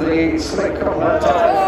the slick on.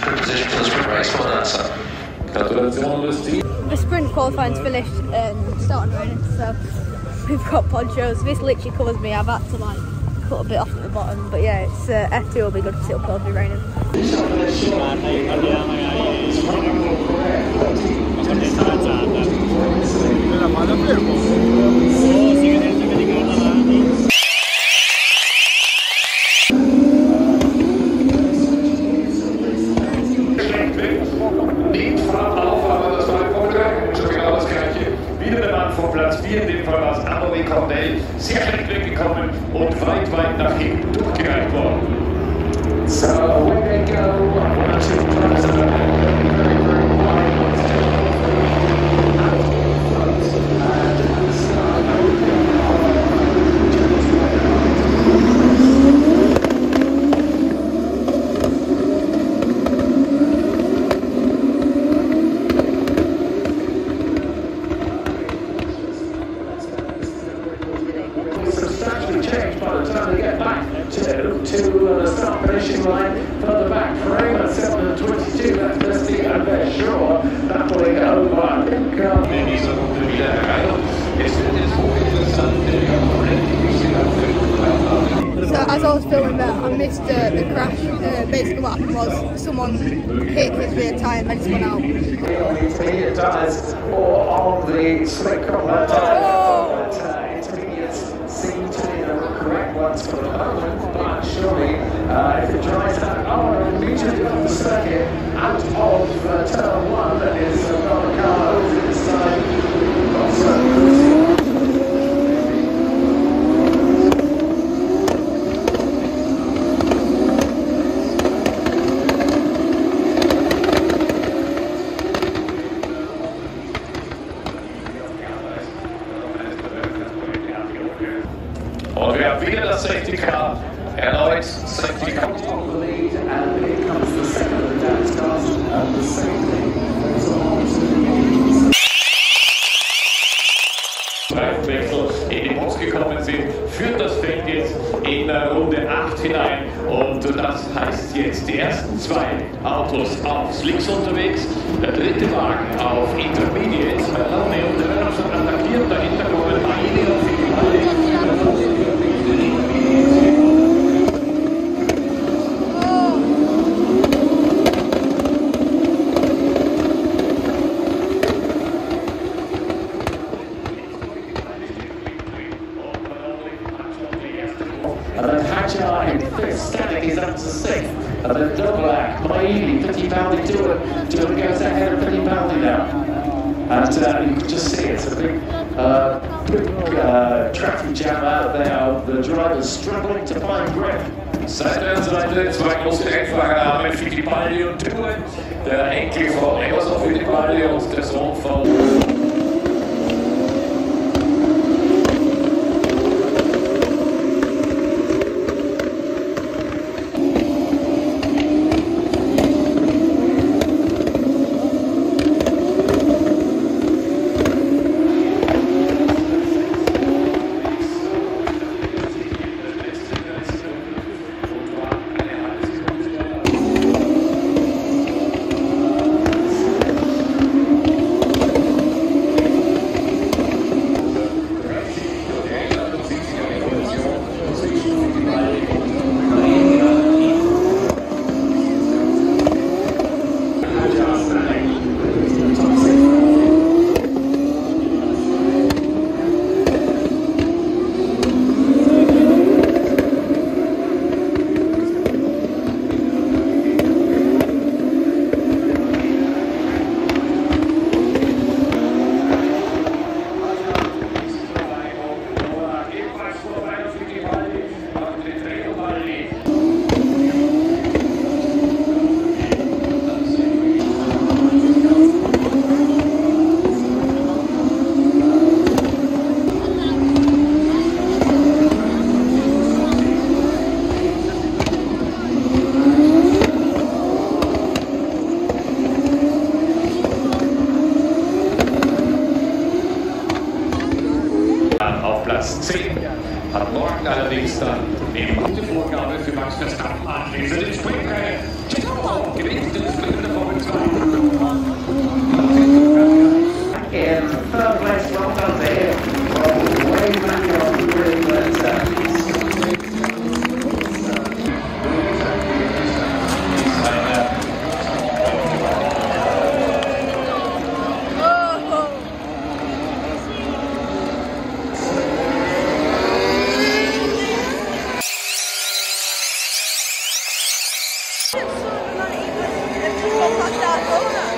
position for the sprint race. Well done, sir. The sprint qualifying's finished and um, starting raining, so we've got ponchos. This literally covers me. I've had to like cut a bit off at the bottom, but yeah, it's uh, F2 will be good because it'll probably be raining. So as I was filming that, I missed uh, the crash. Uh, basically what happened was someone hit his rear tyre and then just went out. or. Uh, uh, if it dries out, oh, immediately off the circuit, out of uh, turn one, is another car Safety Safety Car. the lead, and here comes the second dance the 8 hinein. Und das heißt jetzt, die ersten zwei Autos auf Slicks unterwegs, der dritte Wagen auf Intermediates, Melone und der up to sixth. And then Doblak, Maini, Fittipaldi, Dua, Dua goes ahead of Fittipaldi now. And uh, you can just see it's a big, uh, big uh, traffic jam out there. The driver's struggling to find grip. Seite zwei große haben mit Fittipaldi und Tour. Der Enkel von Emerson Fittipaldi und der Sohn von 可不能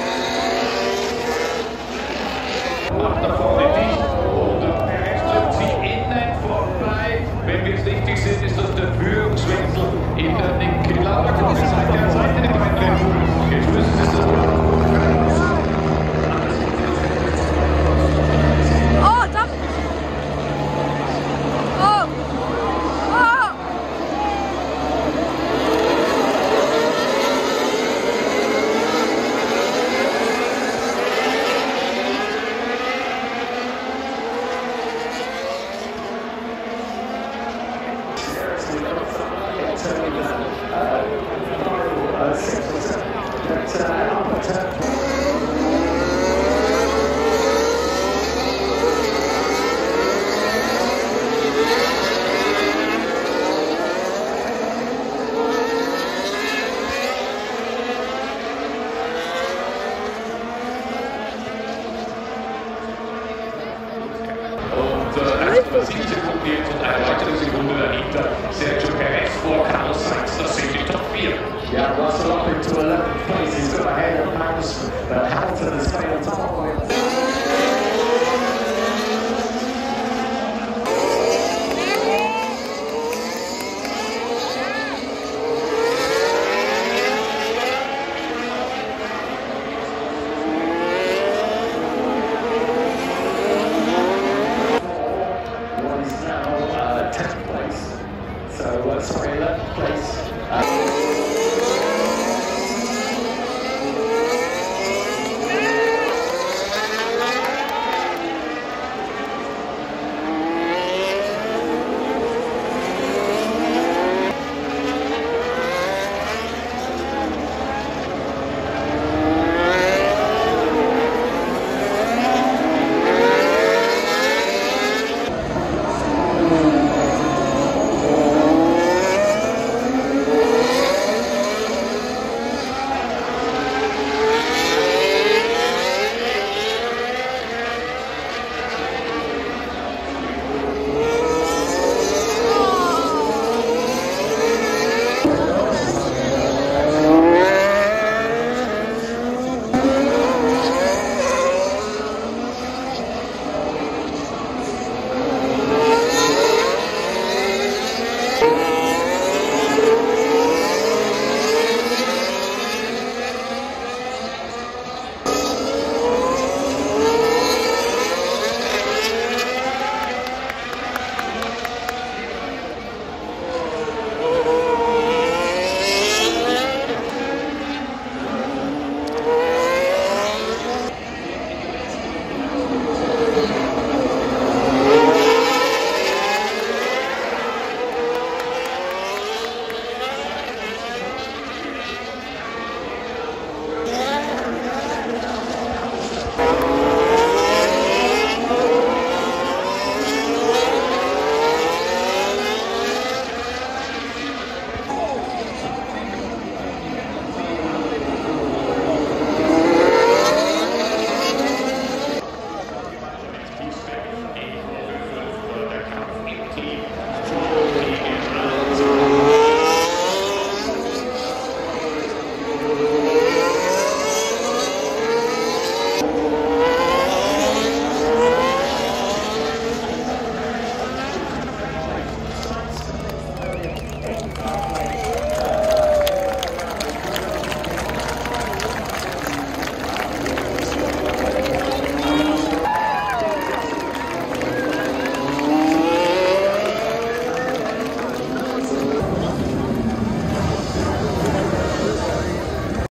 What is Now, uh, 10th place. So, uh, sorry, 11th place. Uh